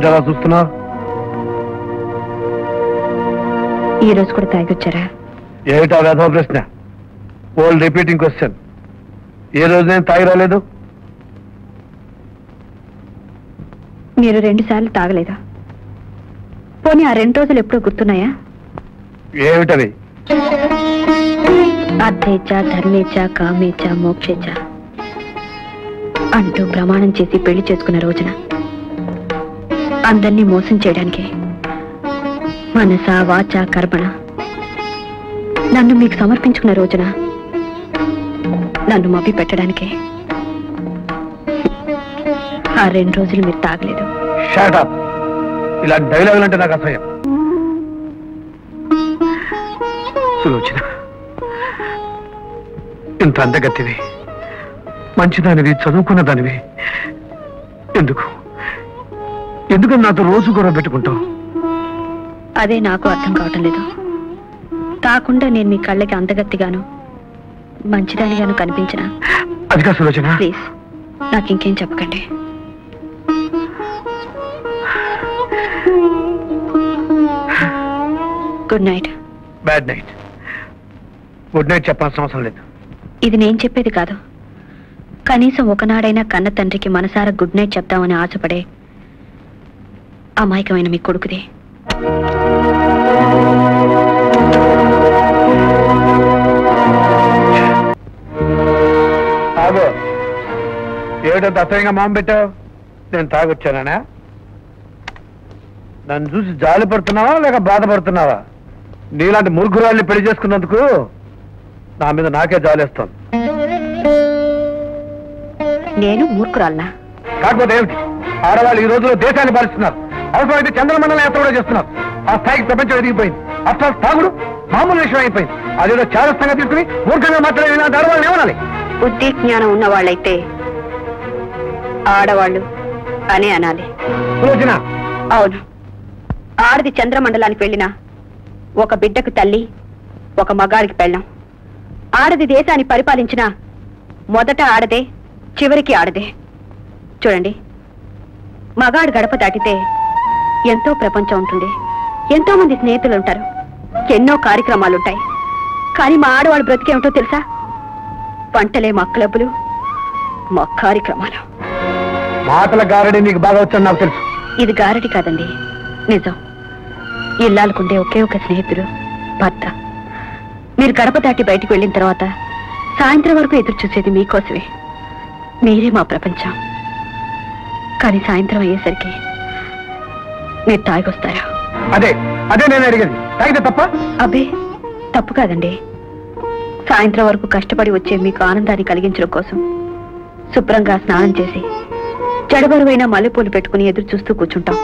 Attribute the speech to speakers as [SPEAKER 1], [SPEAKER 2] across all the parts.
[SPEAKER 1] ఏమిటి అలా చూస్తున్నావు?
[SPEAKER 2] ఈ రోజు కూడా తాగొచ్చారా
[SPEAKER 1] ఏమిటా వేధవ ప్రశ్న? ఓల్డ్ రిపీటింగ్ క్వశ్చన్ ఏ రోజు నేను తాగి రాలేదు?
[SPEAKER 2] మీరు రెండు సార్లు తాగలేదా? పోనీ ఆ రెండు రోజులు ఎప్పుడో గుర్తున్నాయా?
[SPEAKER 1] ఏమిటవి?
[SPEAKER 2] అర్థేచ ధర్మేచ కామేచ మోక్షేచ అంటూ ప్రమాణం చేసి పెళ్ళి చేసుకున్న రోజున అందరినీ మోసం చేయడానికి. మనస వాచ కర్మణ నన్ను మీకు సమర్పించుకున్న రోజున నన్ను మభి పెట్టడానికి. ఆ రెండు రోజులు మీరు తాగలేదు.
[SPEAKER 1] ఇలా డైలాగులు అంటే నాకు అసహ్యం. సులోచన ఇంత అందగత్తివి. మంచిదానివి చదువుకున్న దానివి ఎందుకు? ఎందుకని నాతో రోజు గొడవ పెట్టుకుంటావు?
[SPEAKER 2] అదే నాకు అర్థం కావటం లేదు. తాకుండా నేను మీ కళ్ళకి అందగత్తిగాను మంచిదానిగాను కనిపించిన.
[SPEAKER 1] అది కాదు సులోచన.
[SPEAKER 2] ప్లీజ్ నాకు ఇంకేం చెప్పకండి. Good night.
[SPEAKER 1] Bad night. Good night చెప్పాల్సిన అవసరం లేదు.
[SPEAKER 2] ఇది నేను చెప్పేది కాదు. కనీసం ఒకనాడైనా కన్న తండ్రికి మనసారా గుడ్ నైట్ చెప్తామని ఆశపడే అమాయకమైన మీ కొడుకుది.
[SPEAKER 1] ఏమిటో దత్తయంగా మామ పెట్టావు? నేను తాగొచ్చానా నన్ను చూసి జాలి పడుతున్నావా లేక బాధపడుతున్నావా నీలాంటి మురుగురాల్ని పెళ్ళి చేసుకున్నందుకు నా మీద నాకే జాలేస్తాను
[SPEAKER 2] నేను మూర్ఖురాలనా
[SPEAKER 1] కాకపోతే ఏమిటి? ఆడవాళ్ళు ఈ రోజుల్లో దేశాన్ని పాలిస్తున్నారు. అవసరమైతే చంద్రమండలం యాత్ర కూడా చేస్తున్నారు ఆ స్థాయికి ప్రపంచం ఎదిగిపోయింది. అసలు తాగుడు మామూలు విషయం అయిపోయింది. అదేదో చారస్తంగా తీసుకుని మూర్ఖంగా మాట్లాడే ఇలాంటి ఆడవాళ్ళని ఏమనాలి?
[SPEAKER 2] బుద్ధి జ్ఞానం ఉన్న వాళ్ళైతే ఆడవాళ్ళు అనే అనాలి.
[SPEAKER 1] సులోచన.
[SPEAKER 2] అవును. ఆడది చంద్రమండలానికి వెళ్ళినా ఒక బిడ్డకు తల్లి ఒక మగాడికి పెళ్ళం. ఆడది దేశాన్ని పరిపాలించిన మొదట ఆడదే చివరికి ఆడదే. చూడండి. మగాడు గడప దాటితే ఎంతో ప్రపంచం ఉంటుంది. ఎంతో మంది స్నేహితులు ఉంటారు. ఎన్నో కార్యక్రమాలుంటాయి. కానీ మా ఆడవాళ్ళు బ్రతికేమిటో తెలుసా? పంటలే మా క్లబ్బులు మా కార్యక్రమాలు.
[SPEAKER 1] మాటల గారడి నీకు బాగా వచ్చని నాకు తెలుసు.
[SPEAKER 2] ఇది గారడి కాదండి. నిజం. ఇల్లాలకుండే ఒకే ఒక స్నేహితుడు భర్త. మీరు గడప దాటి బయటికి వెళ్ళిన తర్వాత సాయంత్రం వరకు ఎదురు చూసేది మీకోసమే. మీరే మా ప్రపంచం. కానీ సాయంత్రం అయ్యేసరికి మీరు తాగొస్తారా?
[SPEAKER 1] అదే అదే నేను అడిగేది. తాగితే తప్ప?
[SPEAKER 2] అబ్బే తప్పు కాదండి. సాయంత్రం వరకు కష్టపడి వచ్చే మీకు ఆనందాన్ని కలిగించడం కోసం శుభ్రంగా స్నానం చేసి జడబరువైన మల్లెపూలు పెట్టుకుని ఎదురు చూస్తూ కూర్చుంటాం.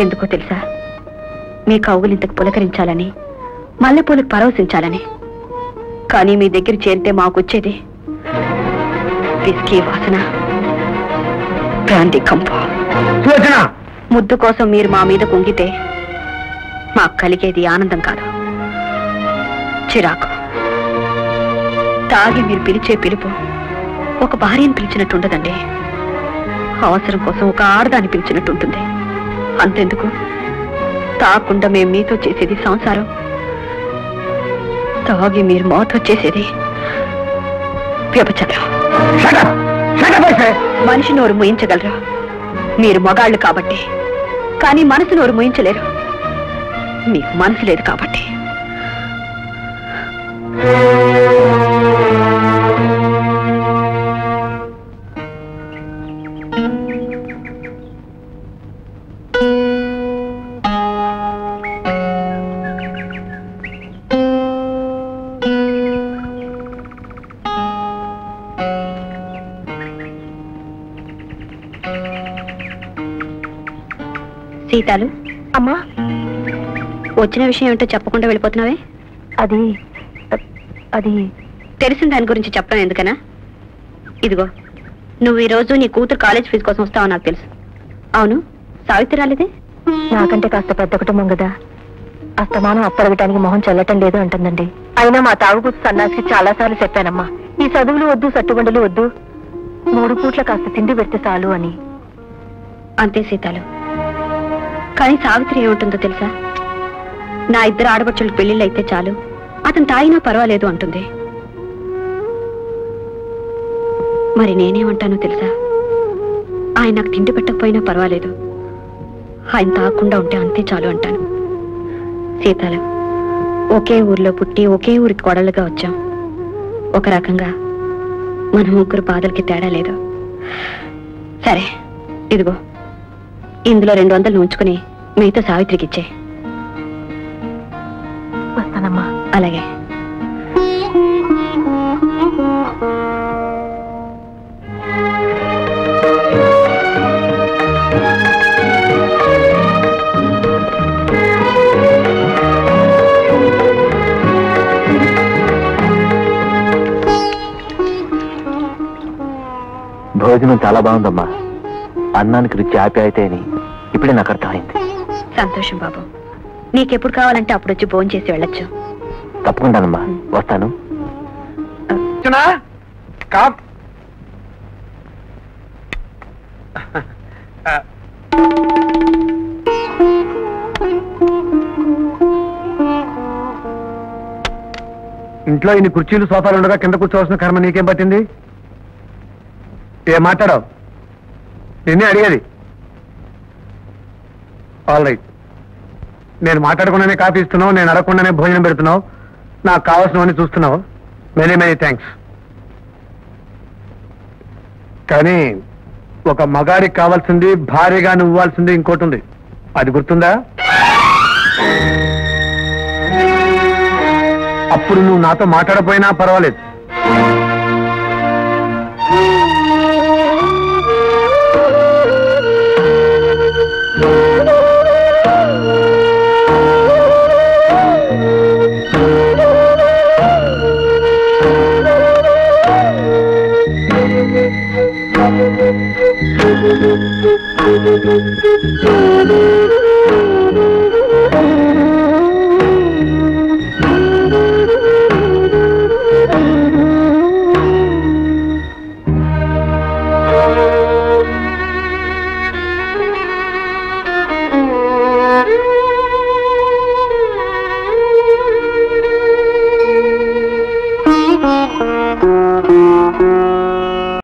[SPEAKER 2] ఎందుకో తెలుసా? మీ కౌగులింతకు పులకరించాలని మల్లెపూలకు పరవశించాలని. కానీ మీ దగ్గర చేరితే మాకొచ్చేది విస్కీ వాసన బ్రాండీ కంపు. ముద్దు కోసం మీరు మా మీద కుంగితే మాకు కలిగేది ఆనందం కాదు. చిరాకు. తాగి మీరు పిలిచే పిలుపు ఒక భార్యను పిలిచినట్టుండదండి. అవసరం కోసం ఒక ఆడదాన్ని పిలిచినట్టుంటుంది. అంతెందుకు? తాకుండా మేము మీతో చేసేది సంసారం. తాగి మీరు మాతో చేసేది వ్యభచారం! మనిషి నోరు ముయించగలరు? మీరు మగాళ్ళు కాబట్టి. కానీ మనసు నోరు ముయించలేరు. మీకు మనసు లేదు కాబట్టి. సీతాలు
[SPEAKER 3] అమ్మా
[SPEAKER 2] వచ్చిన విషయం ఏంటో చెప్పకుండా వెళ్ళిపోతున్నావే?
[SPEAKER 3] అది అది
[SPEAKER 2] తెలిసిన దాని గురించి చెప్పడం ఎందుకనా? ఇదిగో నువ్వు ఈ రోజు నీ కూతురు కాలేజ్ ఫీజు కోసం వస్తావో నాకు తెలుసు. అవును సావిత్రి రాలేదే?
[SPEAKER 3] నాకంటే కాస్త పెద్ద కుటుంబం కదా. అస్తమానం అప్పడగటానికి మొహం చెల్లటం లేదు అంటుందండి. అయినా మా తాగుబోతు సన్నాసికి చాలా సార్లు చెప్పానమ్మా. ఈ చదువులు వద్దు సట్టుబండలు వద్దు. మూడు పూట్ల కాస్త తిండి పెడితే చాలు అని.
[SPEAKER 2] అంతే సీతాలు. కానీ సావిత్రి ఏముంటుందో తెలుసా? నా ఇద్దరు ఆడపడుచులకు పెళ్ళిళ్ళు అయితే చాలు. అతను తాగినా పర్వాలేదు అంటుంది. మరి నేనేమంటానో తెలుసా? ఆయన నాకు తిండి పెట్టకపోయినా పర్వాలేదు. ఆయన తాగకుండా ఉంటే అంతే చాలు అంటాను. సీతాలు ఒకే ఊర్లో పుట్టి ఒకే ఊరికి కొడలుగా వచ్చాం. ఒక రకంగా మన ముగ్గురు బాధలకి తేడా లేదు. సరే ఇదిగో. ఇందులో రెండు వందలు ఉంచుకుని మిగతా సావిత్రికి ఇచ్చే.
[SPEAKER 3] వస్తానమ్మా.
[SPEAKER 2] అలాగే.
[SPEAKER 4] భోజనం చాలా బాగుందమ్మా. అన్నానికి రుచి ఆప్యాయతే అని ఇప్పుడే నాకు అర్థమైంది.
[SPEAKER 2] సంతోషం బాబు. నీకెప్పుడు కావాలంటే అప్పుడు వచ్చి భోజనం చేసి వెళ్ళొచ్చు.
[SPEAKER 4] తప్పకుండానమ్మా వస్తాను.
[SPEAKER 1] ఇంట్లో ఇన్ని కుర్చీలు సోఫాలు ఉండగా కింద కూర్చోవలసిన కర్మ నీకేం పట్టింది? ఏం మాట్లాడావు? నిన్నే అడిగేది. ఆల్ రైట్ నేను మాట్లాడకుండానే కాఫీ ఇస్తున్నావు నేను అడగకుండానే భోజనం పెడుతున్నావు నాకు కావాల్సినవన్నీ చూస్తున్నావు. మెనీ మెనీ థ్యాంక్స్ కానీ ఒక మగాడికి కావాల్సింది భారీగా నువ్వాల్సింది ఇంకోటి ఉంది. అది గుర్తుందా? అప్పుడు నువ్వు నాతో మాట్లాడపోయినా పర్వాలేదు.
[SPEAKER 2] Thank you.